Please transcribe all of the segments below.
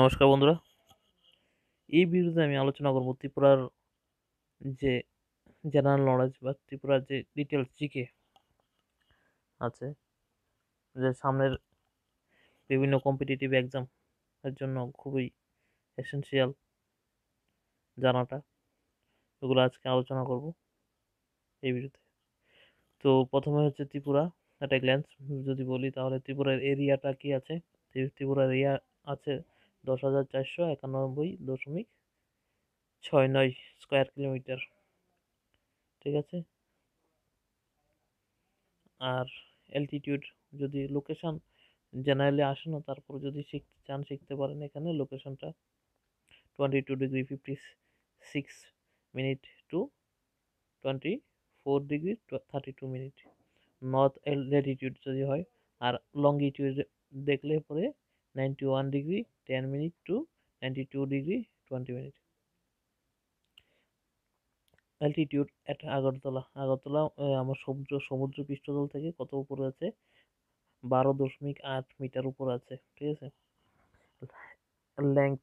নমস্কার বন্ধুরা। এই ভিডিওতে আমি আলোচনা করব ত্রিপুরার যে জেনারেল নলেজ বা ত্রিপুরার যে ডিটেলস জিকে আছে, যে সামনের বিভিন্ন কম্পিটিটিভ এক্সাম এর জন্য খুবই এসেন্সিয়াল জানাটা, এগুলো আজকে আলোচনা করব এই ভিডিওতে। তো প্রথমে হচ্ছে ত্রিপুরা একটা গ্ল্যান্স যদি বলি তাহলে ত্রিপুরার এরিয়াটা কি আছে? ত্রিপুরার এরিয়া আছে দশ হাজার চারশো একানব্বই দশমিক ছয় নয় স্কোয়ার কিলোমিটার। ঠিক আছে? আর অ্যালটিটিউড যদি লোকেশান জেনারেলি আসে না, তারপর যদি শিখতে চান, শিখতে পারেন এখানে লোকেশনটা twenty two degree fifty six minute to twenty four degree thirty two minute north latitude যদি হয়, আর লঙ্গিটিউড দেখলে পরে ninety one degree ten minute to ninety two degree twenty minute altitude at Agartala Agartala আমার সমুদ্র সমুদ্র পৃষ্ঠতল থেকে কত উপরে আছে? বারো দশমিক আট মিটার উপর আছে, ঠিক আছে? লেংথ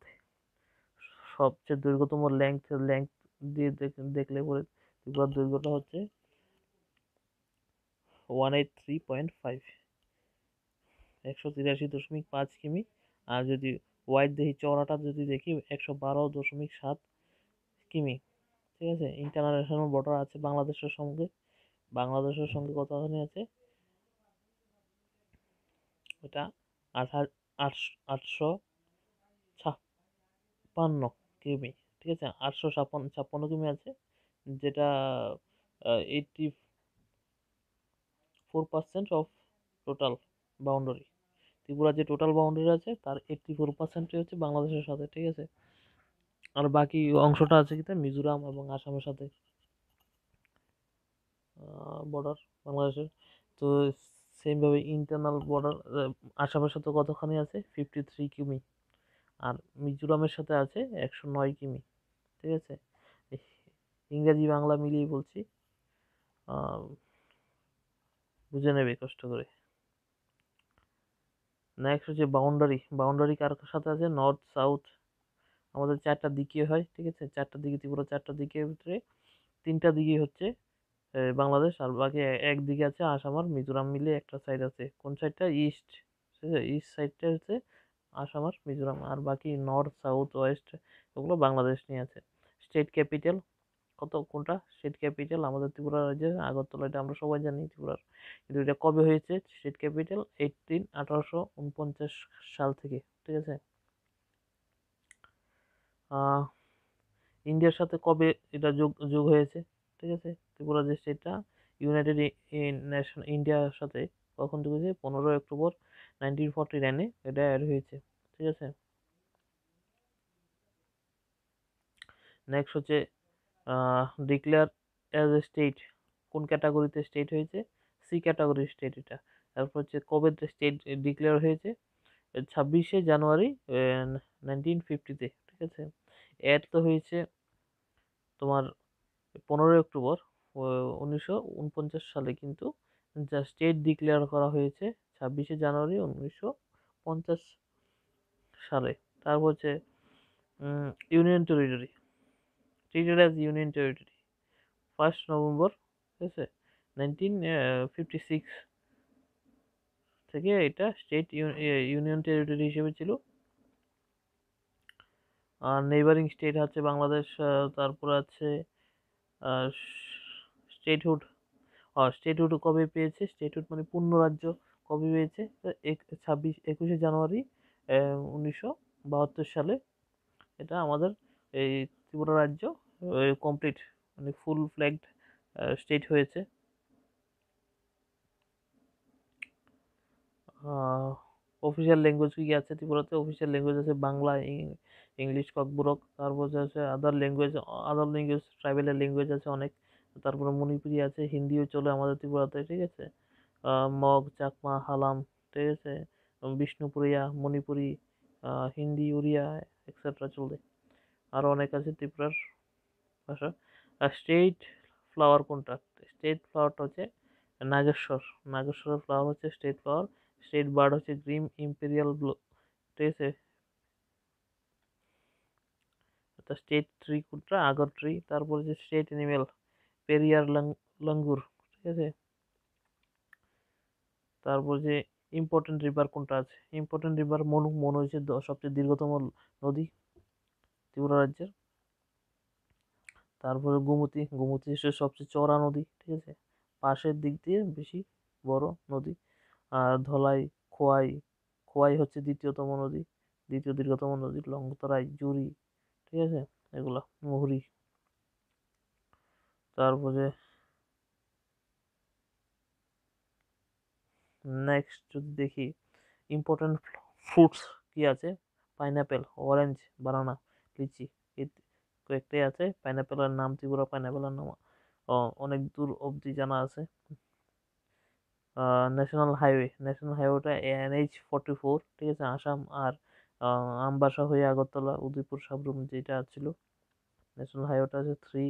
সবচেয়ে দৈর্ঘ্যতম লেংথ লেংথ দিয়ে দেখলে পরে ত্রিপুরার দৈর্ঘ্যটা হচ্ছে one eight three point five একশো তিরাশি দশমিক পাঁচ কিমি। আর যদি ওয়াইড দেখি চওড়াটা যদি দেখি, একশো বারো দশমিক সাত কিমি। ঠিক আছে? ইন্টারন্যাশনাল বর্ডার আছে বাংলাদেশের সঙ্গে। বাংলাদেশের সঙ্গে কতখানি আছে? এটা আট আটশো ছাপ্পান্ন কিমি। ঠিক আছে? আটশো ছাপ্পান্ন ছাপ্পান্ন কিমি আছে। যেটা eighty four percent of total boundary Tripura যে টোটাল বাউন্ডারি আছে, তার এইটটি ফোর পার্সেন্টই হচ্ছে বাংলাদেশের সাথে, ঠিক আছে? আর বাকি অংশটা আছে কিনা মিজোরাম এবং আসামের সাথে। বর্ডার বাংলাদেশের। তো সেমভাবে ইন্টারনাল বর্ডার আসামের সাথে কতখানি আছে? ফিফটি থ্রি কিমি। আর মিজোরামের সাথে আছে একশো নয় কিমি, ঠিক আছে? ইংরাজি, বাংলা মিলিয়ে বলছি। বুঝে নেবে কষ্ট করে। নেক্সট হচ্ছে বাউন্ডারি বাউন্ডারি কার সাথে আছে? নর্থ সাউথ আমাদের চারটা দিকে হয়, ঠিক আছে? চারটা দিকে, ত্রিপুরা চারটা দিকে, ভিতরে তিনটা দিকে হচ্ছে বাংলাদেশ, আর বাকি একদিকে আছে আসাম আর মিজোরাম মিলে একটা সাইড আছে। কোন সাইডটা ইস্ট ঠিক আছে? ইস্ট সাইডটা হচ্ছে আসাম আর মিজোরাম, আর বাকি নর্থ সাউথ ওয়েস্ট ওগুলো বাংলাদেশ নিয়ে আছে। স্টেট ক্যাপিটাল কত কোনটা? স্টেট ক্যাপিটাল আমাদের ত্রিপুরা রাজ্যের আগরতলা, এটা আমরা সবাই জানি ত্রিপুরার। কিন্তু এটা কবে হয়েছে? স্টেট ক্যাপিটাল এইটিন আঠারোশো উনপঞ্চাশ সাল থেকে, ঠিক আছে? ইন্ডিয়ার সাথে কবে এটা যোগ যোগ হয়েছে? ঠিক আছে? ত্রিপুরা যে স্টেটটা ইউনাইটেড নেশন ইন্ডিয়ার সাথে কখন যোগ হয়েছে? পনেরোই অক্টোবর নাইনটিন ফর্টি নাইনে এটা অ্যাড হয়েছে, ঠিক আছে? নেক্সট হচ্ছে ডিক্লেয়ার অ্যাজ এ স্টেট কোন ক্যাটাগরিতে স্টেট হয়েছে? সি ক্যাটাগরির স্টেট এটা। তারপর হচ্ছে কবে স্টেট ডিক্লেয়ার হয়েছে? ছাব্বিশে জানুয়ারি নাইনটিন ফিফটিতে ঠিক আছে? অ্যাড তো হয়েছে তোমার পনেরোই অক্টোবর উনিশশো উনপঞ্চাশ সালে কিন্তু যা স্টেট ডিক্লেয়ার করা হয়েছে ছাব্বিশে জানুয়ারি, উনিশশো পঞ্চাশ সালে। তারপর হচ্ছে union territory treated as union territory first November ঠিক আছে? নাইনটিন ফিফটি সিক্স থেকে এটা স্টেট ইউনিয়ন টেরিটরি হিসেবে ছিল। আর নেইবারিং স্টেট আছে বাংলাদেশ তারপর আছে স্টেটহুড স্টেটহুড কবে পেয়েছে? স্টেটহুড মানে পূর্ণ রাজ্য কবে পেয়েছে? ছাব্বিশ, একুশে জানুয়ারি উনিশশো বাহাত্তর সালে। এটা আমাদের এই ত্রিপুরা রাজ্য কমপ্লিট মানে ফুল ফ্ল্যাগড স্টেট হয়েছে। অফিসিয়াল ল্যাঙ্গুয়েজ কী কী আছে ত্রিপুরাতে? অফিসিয়াল ল্যাঙ্গুয়েজ আছে বাংলা ইংলিশ, ককবুরক। তারপর আছে আদার ল্যাঙ্গুয়েজ আদার ল্যাঙ্গুয়েজ ট্রাইবেলের ল্যাঙ্গুয়েজ আছে অনেক। তারপরে মণিপুরি আছে, হিন্দিও চলে আমাদের ত্রিপুরাতে, ঠিক আছে? মগ, চাকমা, হালাম, ঠিক আছে? বিষ্ণুপুরিয়া, মণিপুরি হিন্দি, উড়িয়া এক্সেট্রা চলে আরও অনেক আছে ত্রিপুরার। ভাষা। আর স্টেট ফ্লাওয়ার কোনটা? স্টেট ফ্লাওয়ারটা হচ্ছে নাগেশ্বর। নাগেশ্বরের ফ্লাওয়ার হচ্ছে স্টেট ফ্লাওয়ার স্টেট বার্ড হচ্ছে গ্রিম ইম্পেরিয়াল ব্লু ঠিক আছে? দ্য স্টেট ট্রি কোনটা? আগর ট্রি তারপরে যে স্টেট অ্যানিমেল পেরিয়ার লাঙ্গুর ঠিক আছে? তারপর যে ইম্পর্টেন্ট রিভার কোনটা আছে? ইম্পর্টেন্ট রিভার মনু মনু হচ্ছে সবচেয়ে দীর্ঘতম নদী ত্রিপুরা রাজ্যের। তারপরে গোমতী গোমতী হচ্ছে সবচেয়ে চড়া নদী, ঠিক আছে? পাশের দিক দিয়ে বেশি বড় নদী। আর ধলাই, খোয়াই খোয়াই হচ্ছে দ্বিতীয়তম নদী, দ্বিতীয় দীর্ঘতম নদী, লংতরাই জুরি ঠিক আছে? এগুলা, মুহুরি। তারপরে নেক্সট যদি দেখি ইম্পর্টেন্ট ফ্রুটস কি আছে? পাইনাপেল অরেঞ্জ বানানা লিচি কয়েকটাই আছে। পাইনাপেলের নাম ত্রিপুরা পাইনাপেলের নাম। অনেক দূর অবধি জানা আছে। ন্যাশনাল হাইওয়ে ন্যাশনাল হাইওয়েটা এনএইচ ফর্টি ফোর ঠিক আছে? আসাম আর আমবাসা হয়ে আগরতলা, উদয়পুর সাবরুম যেটা ছিল। ন্যাশনাল হাইওয়েটা আছে থ্রি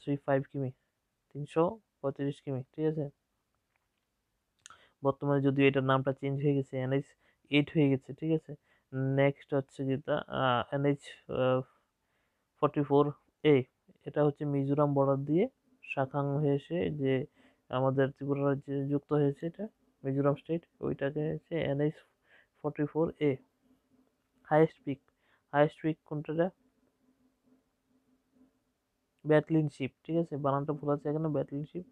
থ্রি ফাইভ কিমি, তিনশো পঁয়ত্রিশ কিমি, ঠিক আছে? বর্তমানে যদিও এটার নামটা চেঞ্জ হয়ে গেছে এনএইচ এইট হয়ে গেছে, ঠিক আছে? নেক্সট হচ্ছে যেটা এনএইচ ফর্টি ফোর এ এটা হচ্ছে মিজোরাম বর্ডার দিয়ে শাখাং হয়ে এসে যে আমাদের ত্রিপুরা রাজ্যে যুক্ত হয়েছে এটা, মিজোরাম স্টেট ওইটাকে হচ্ছে NH forty four A highest peak highest peak কোনটা ব্যাটলিন শিপ ঠিক আছে? বানানটা ভুল আছে এখানে ব্যাটলিন শিপ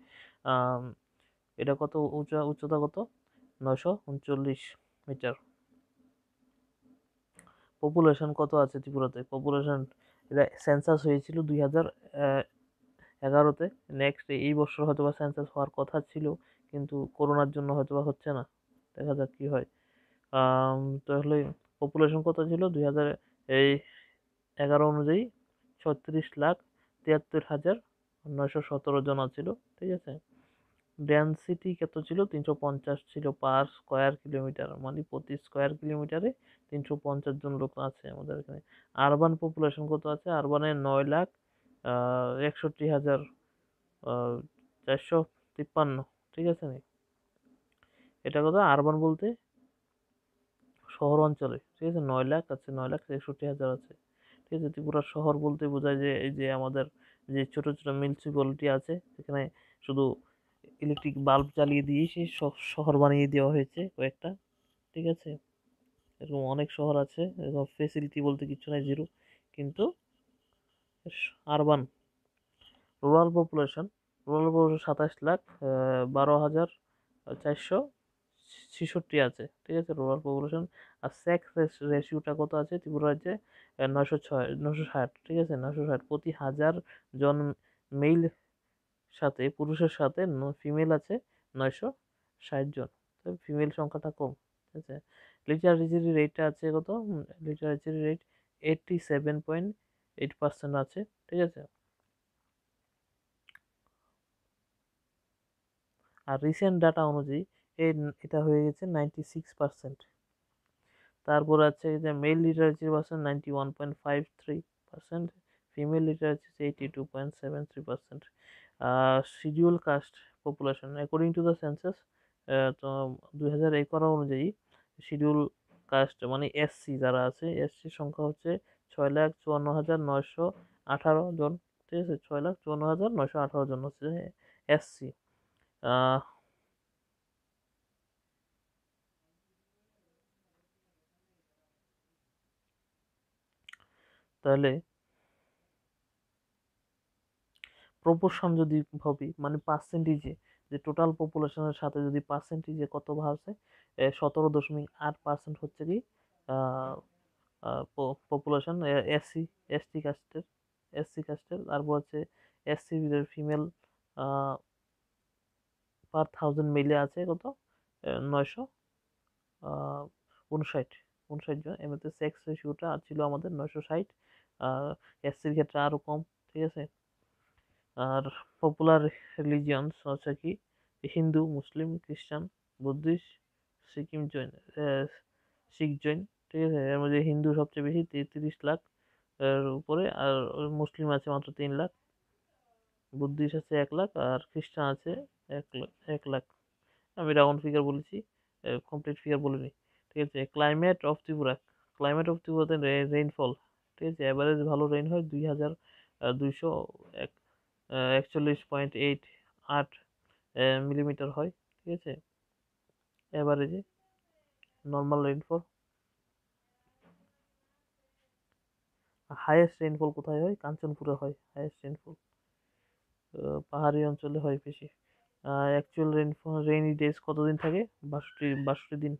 এটা কত উঁচা, উচ্চতা কত? নয়শো উনচল্লিশ মিটার পপুলেশন কত আছে ত্রিপুরাতে? পপুলেশন এটা সেন্সাস হয়েছিল দুই হাজার এগারোতে। নেক্সট এই বছর হয়তো বা সেন্সাস হওয়ার কথা ছিল, কিন্তু করোনার জন্য হয়তো বা হচ্ছে না। দেখা যাক কী হয়। তাহলে পপুলেশন কত ছিল? দুই হাজার, এই এগারো অনুযায়ী ছত্রিশ লাখ তিয়াত্তর হাজার নয়শো সতেরো জন ছিল ঠিক আছে? ডেন্সিটি কত ছিল? তিনশো পঞ্চাশ ছিল পার স্কোয়ার কিলোমিটার মানে প্রতি স্কোয়ার কিলোমিটারে তিনশো পঞ্চাশ জন লোক আছে আমাদের এখানে। আরবান পপুলেশন কত আছে? আরবানে নয় লাখ একষট্টি হাজার চারশো তিপ্পান্ন, ঠিক আছে নি? এটা কথা আরবান বলতে শহর অঞ্চলে, ঠিক আছে? নয় লাখ আছে, নয় লাখ একষট্টি হাজার আছে, ঠিক আছে? ত্রিপুরা শহর বলতে বোঝায় যে, এই যে আমাদের যে ছোট ছোট মিউনিসিপ্যালিটি আছে, সেখানে শুধু ইলেকট্রিক বাল্ব জ্বালিয়ে দিয়ে সেই শহর বানিয়ে দেওয়া হয়েছে কয়েকটা, ঠিক আছে? এরকম অনেক শহর আছে, এরকম ফেসিলিটি বলতে কিছু নাই জিরো কিন্তু urban rural population rural population সাতাশ লাখ বারো হাজার চারশো ছেষট্টি আছে, ঠিক আছে? রুরাল পপুলেশন আর সেক্স রেশিওটা কত আছে? ত্রিপুরা রাজ্যে নশো ছয় নশো ষাট, ঠিক আছে? নশো ষাট, প্রতি হাজার জন মেইল সাথে, পুরুষের সাথে ফিমেল আছে নয়শো ষাট জন। তো ফিমেল সংখ্যাটা কম, ঠিক আছে? লিটারেচারি রেটটা আছে কত? Literary rate eighty seven point eight percent আছে, ঠিক আছে? আর রিসেন্ট ডাটা অনুযায়ী, এই এটা হয়ে গেছে নাইনটি সিক্স পার্সেন্ট তারপর আছে যে male literature percent ninety one point five three percent female literature eighty two point seven three percent schedule caste population according to the census তো দুই হাজার এগারো অনুযায়ী শিডিউল কাস্ট মানে এসসি যারা আছে এসসির সংখ্যা হচ্ছে ছয় লাখ চুয়ান্ন হাজার নয়শো আঠারো জন, ঠিক আছে? ছয় লাখ চুয়ান্ন হাজার নয়শো আঠারো জন হচ্ছে এসসি তাহলে প্রপোর্শন যদি ভাবি মানে পার্সেন্টেজে যে টোটাল পপুলেশনের সাথে যদি পার্সেন্টেজে কত ভাবছে সতেরো দশমিক আট পার্সেন্ট হচ্ছে কি পপুলেশন এসসি এসটি কাস্টের এসসি কাস্টের তারপর হচ্ছে এসসি ফিমেল পার থাউজেন্ড মিলে আছে কত? নয়শো উনষাট উনষাট জন এমনিতে সেক্স রেশিওটা ছিল আমাদের নয়শো ষাট এসসির ক্ষেত্রে আরও কম, ঠিক আছে? আর পপুলার রিলিজিয়নস হচ্ছে কি? Hindu, Muslim, Christian, Buddhist, Sikkim Jain Sikh Jain, ঠিক আছে? এর মধ্যে হিন্দু সবচেয়ে বেশি তেত্রিশ লাখ এর উপরে আর মুসলিম আছে মাত্র তিন লাখ। বুদ্ধিস্ট আছে এক লাখ আর খ্রিস্টান আছে এক লাখ এক লাখ। আমি রাউন্ড ফিগার বলেছি কমপ্লিট ফিগার বলিনি, ঠিক আছে? Climate of Tripura climate of ত্রিপুরাতে রেইনফল ঠিক আছে? অ্যাভারেজ ভালো রেইন হয় দুই হাজার দুইশো এক একচল্লিশ পয়েন্ট এইট আট মিলিমিটার হয়, ঠিক আছে? অ্যাভারেজে নর্মাল রেইনফল হাইয়েস্ট রেইনফল কোথায় হয়? কাঞ্চনপুরে হয় হাইয়েস্ট রেইনফল পাহাড়ি অঞ্চলে হয় বেশি। অ্যাকচুয়াল রেইনফল রেইনি ডেজ কতদিন থাকে? বাষট্টি বাষট্টি দিন।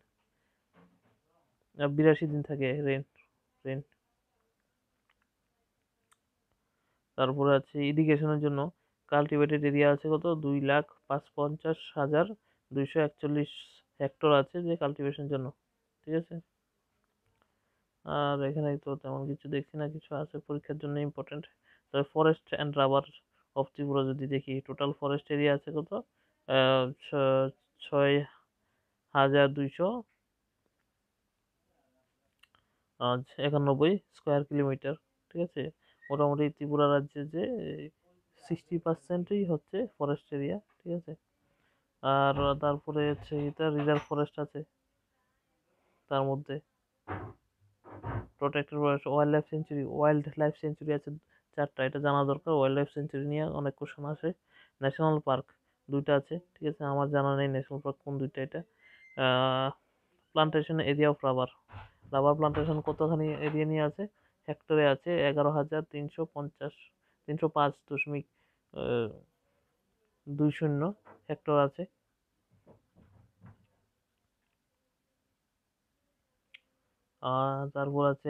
বিরাশি দিন থাকে রেন রেন তারপরে আছে ইরিগেশনের জন্য। কাল্টিভেটেড এরিয়া আছে কত? দুই লাখ পাঁচ পঞ্চাশ হাজার দুইশো একচল্লিশ হেক্টর আছে যে কাল্টিভেশনের জন্য। ঠিক আছে? আর এখানে তো তেমন কিছু দেখছি না, কিছু আছে পরীক্ষার জন্য ইম্পর্টেন্ট তবে forest and rubber of Tripura যদি দেখি টোটাল ফরেস্ট এরিয়া আছে কত? ছয় হাজার দুইশো একানব্বই স্কোয়ার কিলোমিটার ঠিক আছে? মোটামুটি ত্রিপুরা রাজ্যে যে সিক্সটি পার্সেন্টই হচ্ছে ফরেস্ট এরিয়া ঠিক আছে? আর তারপরে হচ্ছে এটা রিজার্ভ ফরেস্ট আছে। তার মধ্যে protected forest wildlife sanctuary wildlife sanctuary আছে চারটা। এটা জানা দরকার ওয়াইল্ড লাইফ সেঞ্চুরি নিয়ে অনেক কোশ্চেন আসে। ন্যাশনাল পার্ক দুইটা আছে ঠিক আছে? আমার জানা নেই ন্যাশনাল পার্ক কোন দুইটা এটা। Plantation area of rubber rubber plantation কতখানি এরিয়া নিয়ে আছে? হেক্টরে আছে এগারো হাজার তিনশো পঞ্চাশ, তিনশো পাঁচ দশমিক দুই শূন্য হেক্টর আছে। আর তারপর আছে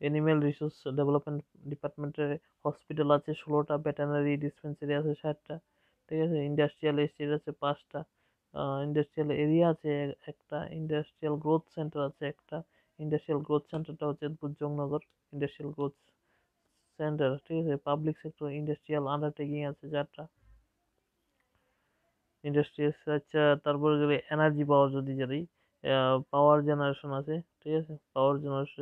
এনিম্যাল রিসোর্স ডেভেলপমেন্ট ডিপার্টমেন্টের হসপিটাল আছে, ষোলোটা ভেটেনারি ডিসপেন্সারি আছে, ষাটটা, ঠিক আছে? ইন্ডাস্ট্রিয়াল এস্টেট আছে, পাঁচটা। ইন্ডাস্ট্রিয়াল এরিয়া আছে, একটা ইন্ডাস্ট্রিয়াল গ্রোথ সেন্টার আছে, একটা ইন্ডাস্ট্রিয়াল গ্রোথ সেন্টারটা হচ্ছে বুজংনগর ইন্ডাস্ট্রিয়াল গ্রোথ সেন্টার ঠিক আছে? পাবলিক সেক্টর ইন্ডাস্ট্রিয়াল আন্ডারটেকিং আছে চারটা ইন্ডাস্ট্রিয়াস আচ্ছা তারপরে যদি এনার্জি পাওয়ার যদি যদি পাওয়ার জেনারেশন আছে, ঠিক আছে? পাওয়ার জেনারেশন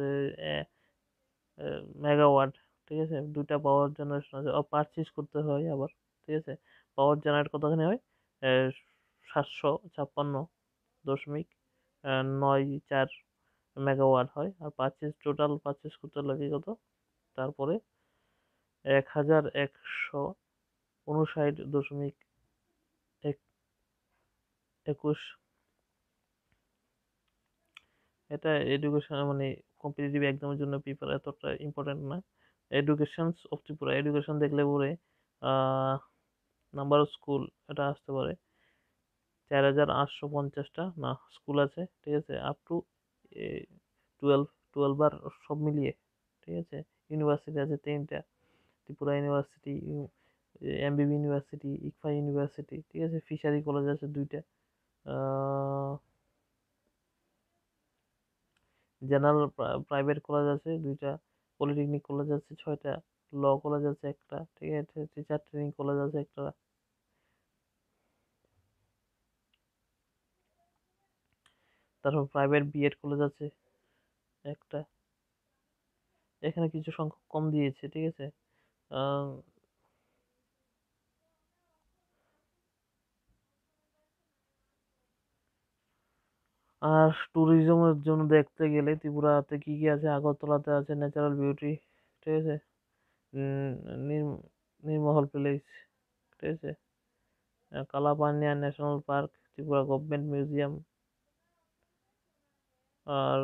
মেগাওয়াট ঠিক আছে? দুটা পাওয়ার জেনারেশন আছে পারচেস করতে হয় আবার, ঠিক আছে? পাওয়ার জেনারেট কতখানি হয়? সাতশো ছাপ্পান্ন দশমিক নয় চার মেগাওয়াট হয়। আর পারচেস টোটাল পারচেস করতে লাগে কত? তারপরে এক হাজার একশো উনষাট দশমিক এক, একুশ। এটা এডুকেশন মানে কম্পিটিটিভ এক্সামের জন্য পেপার এতটা ইম্পর্টেন্ট না। এডুকেশনস অফ ত্রিপুরা এডুকেশন দেখলে পরে নাম্বার অফ স্কুল এটা আসতে পারে। চার হাজার আটশো পঞ্চাশটা, না, স্কুল আছে, ঠিক আছে আপ টু টুয়েলভ টুয়েলভ আর সব মিলিয়ে, ঠিক আছে ইউনিভার্সিটি আছে তিনটা, Tripura university MBB university ICFAI university ঠিক আছে, ফিশারি কলেজ আছে দুইটা জেনারেল প্রাইভেট কলেজ আছে দুইটা পলিটেকনিক কলেজ আছে ছয়টা ল কলেজ আছে একটা, ঠিক আছে টিচার ট্রেনিং কলেজ আছে একটা তারপর প্রাইভেট বিএড কলেজ আছে, একটা। এখানে কিছু সংখ্যক কম দিয়েছে, ঠিক আছে? আর ট্যুরিজমের জন্য দেখতে গেলে ত্রিপুরাতে কী কী আছে? আগরতলাতে আছে ন্যাচারাল বিউটি ঠিক আছে? নির্মহল প্লেস ঠিক আছে? Kalapania national park Tripura government museum আর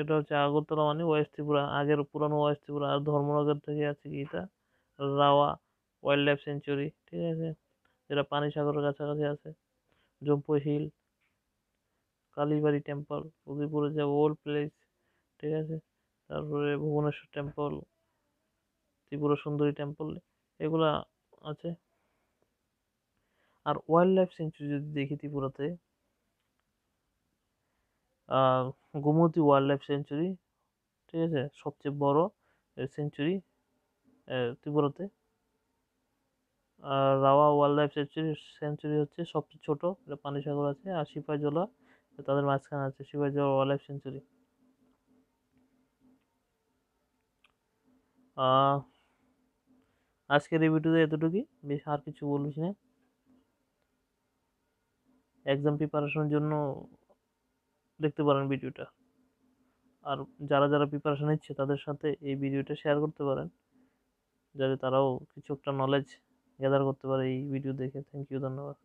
এটা হচ্ছে আগরতলা মানে ওয়েস্ট ত্রিপুরা, আগের পুরানো ওয়েস্ট ত্রিপুরা আর ধর্মনগর থেকে আছে কি এটা? রাওয়া ওয়াইল্ড লাইফ সেঞ্চুরি ঠিক আছে? যেটা পানি সাগরের কাছাকাছি আছে। জম্পু হিল কালীবাড়ি টেম্পল উদয়পুরে যে ওল্ড প্লেস ঠিক আছে? তারপরে ভুবনেশ্বর টেম্পল ত্রিপুরা সুন্দরী টেম্পল এগুলা আছে। আর ওয়াইল্ড লাইফ সেঞ্চুরি যদি দেখি ত্রিপুরাতে গোমতী ওয়াইল্ড লাইফ সেঞ্চুরি ঠিক আছে? সবচেয়ে বড় সেঞ্চুরি ত্রিপুরাতে। আর Rowa wildlife sanctuary sanctuary হচ্ছে সবচেয়ে ছোট, এটা পানিসাগর আছে, আর সিপাহীজলা তাদের মাঝখানে আছে সিপাহীজলা ওয়াইল্ড লাইফ সেঞ্চুরি আজকের এই ভিডিওতে এতটুকুই, বেশ আর কিছু বলছি না। এক্সাম প্রিপারেশনের জন্য দেখতে পারেন ভিডিওটা। আর যারা যারা প্রিপারেশন নিচ্ছে, তাদের সাথে এই ভিডিওটা শেয়ার করতে পারেন। যাতে তারাও কিছু একটা নলেজ গ্যাদার করতে পারে এই ভিডিও দেখে। থ্যাংক ইউ ধন্যবাদ।